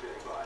good advice.